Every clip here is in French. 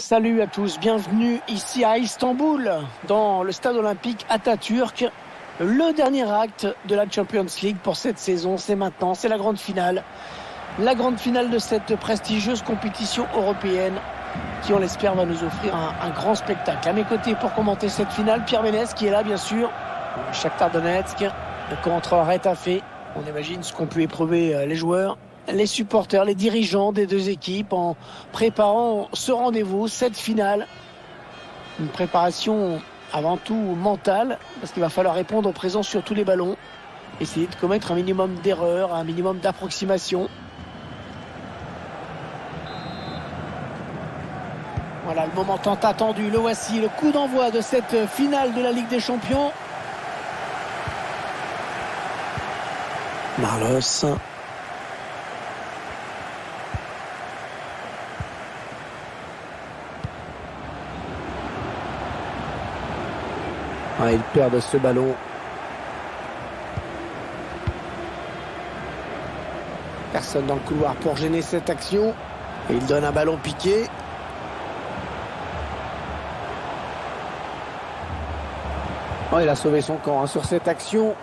Salut à tous, bienvenue ici à Istanbul, dans le stade olympique Atatürk. Le dernier acte de la Champions League pour cette saison, c'est maintenant, c'est la grande finale. La grande finale de cette prestigieuse compétition européenne qui, on l'espère, va nous offrir un, grand spectacle. À mes côtés pour commenter cette finale, Pierre Ménès qui est là, bien sûr. Shakhtar Donetsk, le à fait. On imagine ce qu'ont pu éprouver euh, les joueurs les supporters, les dirigeants des deux équipes en préparant ce rendez-vous, cette finale. Une préparation avant tout mentale, parce qu'il va falloir répondre au présent sur tous les ballons. Essayer de commettre un minimum d'erreurs, un minimum d'approximation. Voilà le moment tant attendu, le voici, le coup d'envoi de cette finale de la Ligue des Champions. Marlos Ah, ils perdent ce ballon. Personne dans le couloir pour gêner cette action. Et il donne un ballon piqué. Oh, il a sauvé son camp hein, sur cette action.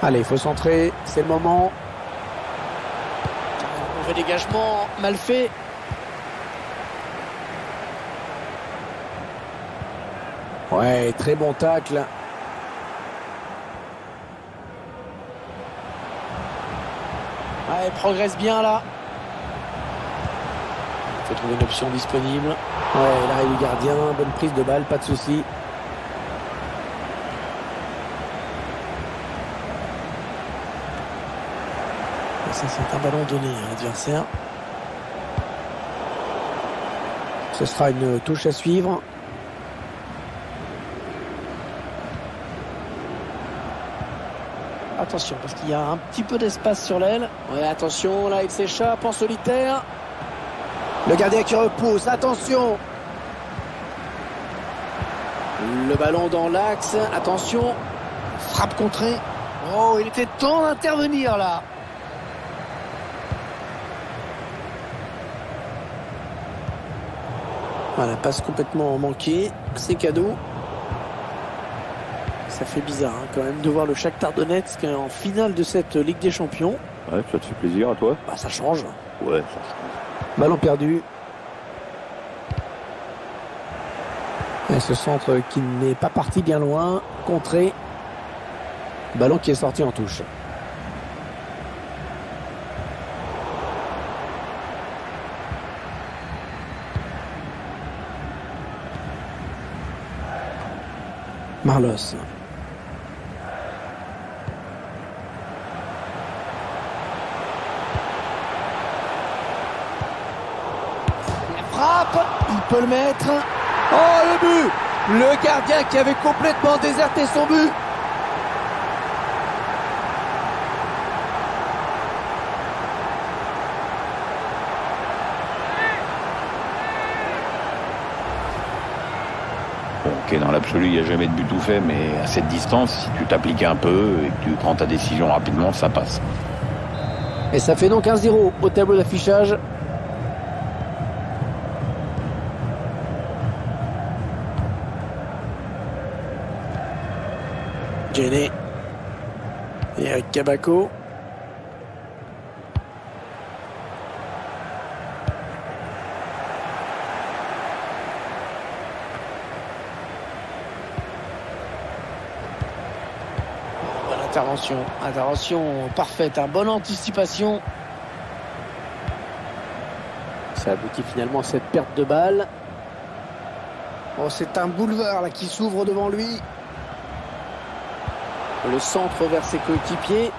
Allez, il faut centrer. C'est le moment. Mauvais dégagement, mal fait. Ouais, très bon tacle. Ouais, il progresse bien là. Il faut trouver une option disponible. Ouais, là, il est gardien. Bonne prise de balle, pas de souci. Ça, c'est un ballon donné à l'adversaire. Ce sera une touche à suivre. Attention, parce qu'il y a un petit peu d'espace sur l'aile. Ouais, attention, là, il s'échappe en solitaire. Le gardien qui repousse, attention Le ballon dans l'axe, attention Frappe contrée. Oh, il était temps d'intervenir, là Voilà, passe complètement manquée. C'est cadeau ça fait bizarre hein, quand même de voir le Shakhtar Donetsk en finale de cette Ligue des Champions. Ouais, ça te fait plaisir à toi? Bah, Ça change. Ouais, ça change. Ballon perdu. Et ce centre qui n'est pas parti bien loin, contré. Ballon qui est sorti en touche. Marlos. Peut le mettre. Oh, le but Le gardien qui avait complètement déserté son but. Ok, dans l'absolu, il n'y a jamais de but tout fait, mais à cette distance, si tu t'appliques un peu et que tu prends ta décision rapidement, ça passe. Et ça fait donc 1-0 au tableau d'affichage. Jenny. Et avec Kabako. Intervention. Intervention parfaite. Un bonne anticipation. Ça aboutit finalement à cette perte de balle. Oh, c'est un boulevard là qui s'ouvre devant lui. Le centre vers ses coéquipiers.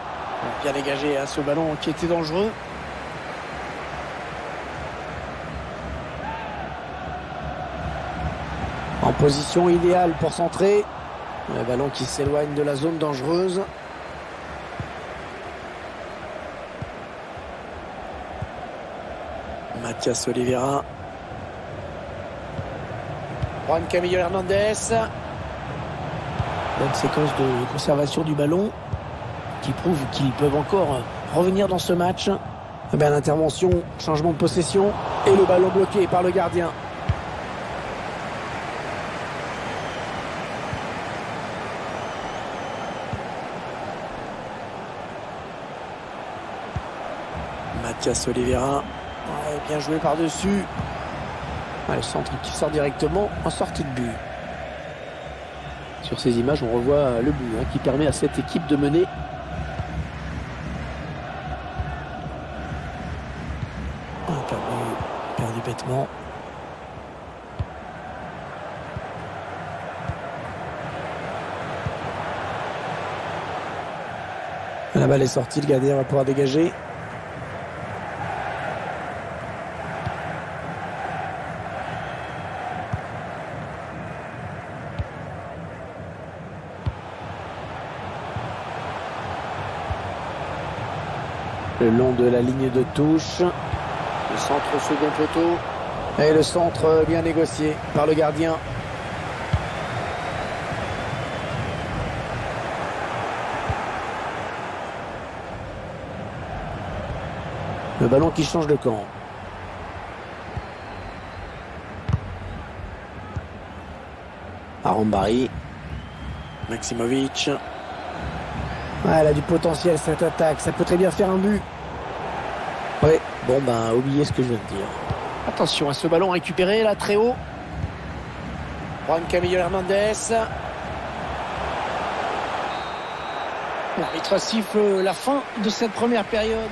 Bien dégagé à ce ballon qui était dangereux. En position idéale pour centrer. Le ballon qui s'éloigne de la zone dangereuse. Mathias Oliveira. Juan Camillo Hernandez. Bonne séquence de conservation du ballon qui prouve qu'ils peuvent encore revenir dans ce match. Bien, l'intervention, changement de possession et le ballon bloqué par le gardien. Mathias Oliveira. Bien joué par-dessus. Le centre qui sort directement en sortie de but. Sur ces images, on revoit le but hein, qui permet à cette équipe de mener. Ah, perdu, perdu bêtement. La balle est sortie, le gardien va pouvoir dégager. Le long de la ligne de touche. Le centre second poteau. Et le centre bien négocié par le gardien. Le ballon qui change de camp. Arambari. Maximovic. Ah, elle a du potentiel cette attaque, ça peut très bien faire un but. Ouais, bon ben oubliez ce que je viens de dire. Attention à ce ballon récupéré là très haut. Juan Camillo Hernandez. L'arbitre siffle la fin de cette première période.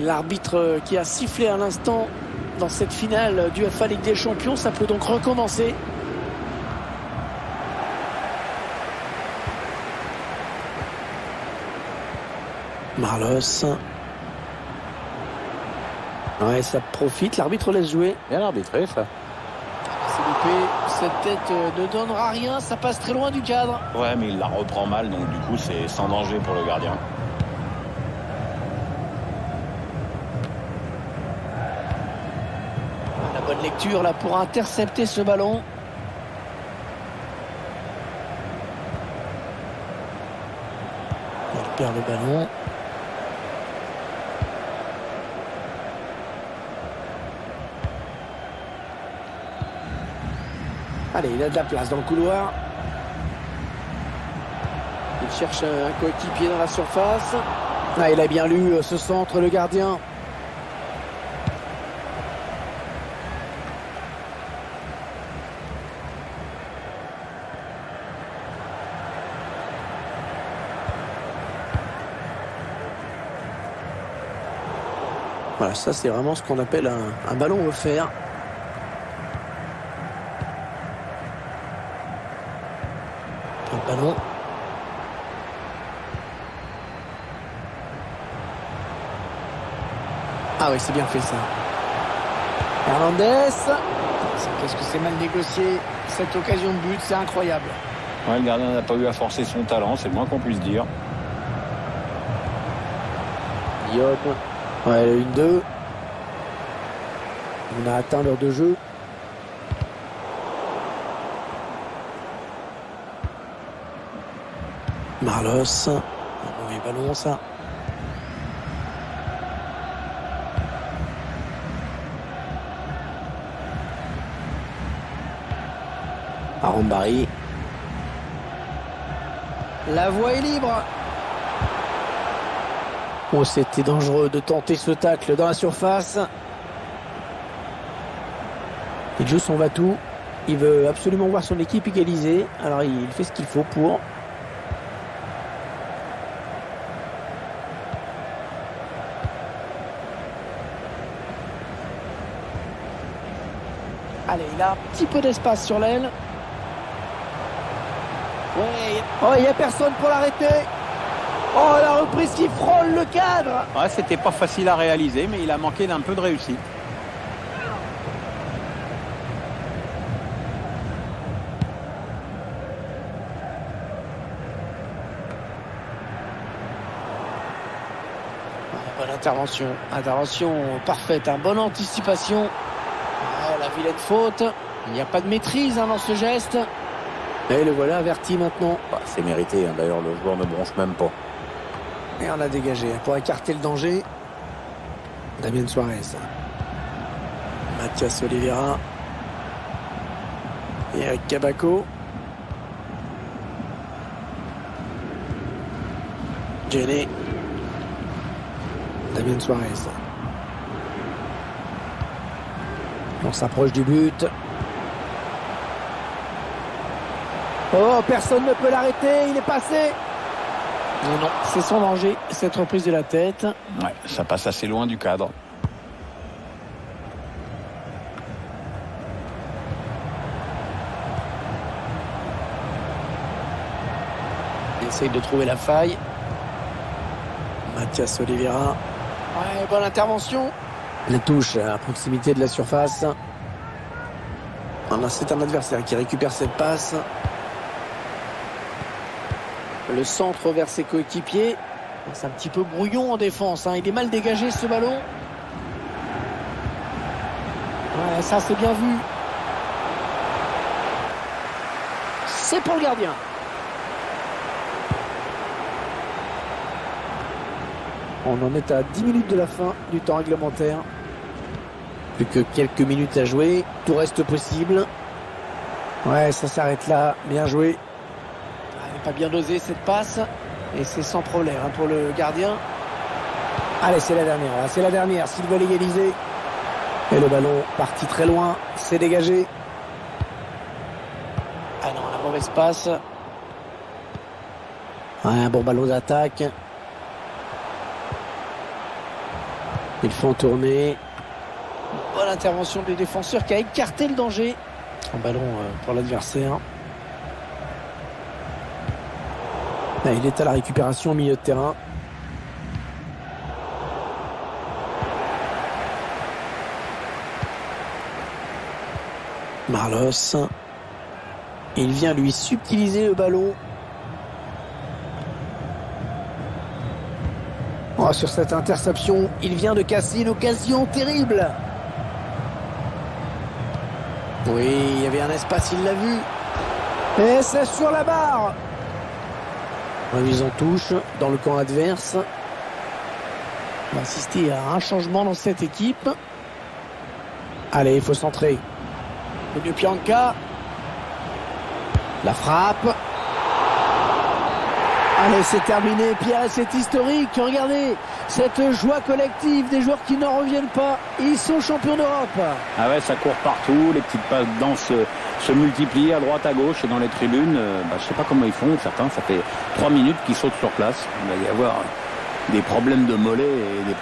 L'arbitre qui a sifflé à l'instant dans cette finale du FA Ligue des Champions, ça peut donc recommencer. Marlos. Ouais, ça profite, l'arbitre laisse jouer. Bien arbitré ça. C'est loupé, cette tête ne donnera rien, ça passe très loin du cadre. Ouais, mais il la reprend mal, donc du coup c'est sans danger pour le gardien. Bonne lecture là pour intercepter ce ballon. Il perd le ballon. Allez, il a de la place dans le couloir. Il cherche un coéquipier dans la surface. Ah, il a bien lu ce centre, le gardien. Voilà, ça c'est vraiment ce qu'on appelle un, un ballon offert. Le ballon. Ah oui, c'est bien fait ça. Hernandez. Qu'est-ce que c'est mal négocié cette occasion de but, c'est incroyable. Ouais, le gardien n'a pas eu à forcer son talent, c'est le moins qu'on puisse dire. Guillaume. Le 1-2. On a atteint l'heure de jeu. Marlos. Un mauvais ballon, ça. Arambari. La voie est libre. Oh, c'était dangereux de tenter ce tacle dans la surface. Il joue son va-tout. Il veut absolument voir son équipe égaliser. Alors il fait ce qu'il faut pour. Allez, il a un petit peu d'espace sur l'aile. Oh, il n'y a personne pour l'arrêter. Oh, la reprise qui frôle le cadre Ouais, c'était pas facile à réaliser, mais il a manqué d'un peu de réussite. intervention. Intervention parfaite, un hein. bonne anticipation. Ah, la vilaine faute. Il n'y a pas de maîtrise hein, dans ce geste. Et le voilà averti maintenant. Ah, c'est mérité, hein. d'ailleurs le joueur ne bronche même pas. Et on a dégagé pour écarter le danger. Damien Suarez. Mathias Oliveira. Et Eric Cabaco. Jenny. Damien Suarez. On s'approche du but. Oh, personne ne peut l'arrêter, il est passé. Non, non, c'est son danger, cette reprise de la tête. Ouais, ça passe assez loin du cadre. Il essaye de trouver la faille. Mathias Oliveira. Ouais, bonne intervention. La touche à proximité de la surface. C'est un adversaire qui récupère cette passe. Le centre vers ses coéquipiers. C'est un petit peu brouillon en défense. Hein. Il est mal dégagé ce ballon. Ouais, ça c'est bien vu. C'est pour le gardien. On en est à 10 minutes de la fin du temps réglementaire. Plus que quelques minutes à jouer. Tout reste possible. Ouais, ça s'arrête là. Bien joué. Pas bien dosé cette passe. Et c'est sans problème hein, pour le gardien. Allez, c'est la dernière. C'est la dernière. S'il veut l'égaliser. Et le ballon parti très loin. C'est dégagé. Ah non, la mauvaise passe. Un bon ballon d'attaque. Ils font tourner. Bonne intervention des défenseurs qui a écarté le danger. Un ballon euh, pour l'adversaire. Il est à la récupération au milieu de terrain. Marlos. Il vient lui subtiliser le ballon. Oh, sur cette interception, il vient de casser une occasion terrible. Oui, il y avait un espace, il l'a vu. Et c'est sur la barre. Remise en touche dans le camp adverse. On va assister à un changement dans cette équipe. Allez, il faut centrer. Le Pianca. La frappe. Allez, c'est terminé, Pierre, c'est historique. Regardez, cette joie collective des joueurs qui n'en reviennent pas. Ils sont champions d'Europe. Ah ouais, ça court partout, les petites passes danses se multiplient à droite, à gauche dans les tribunes. Euh, bah, je sais pas comment ils font, certains, ça fait trois minutes qu'ils sautent sur place. Il va y avoir des problèmes de mollets et des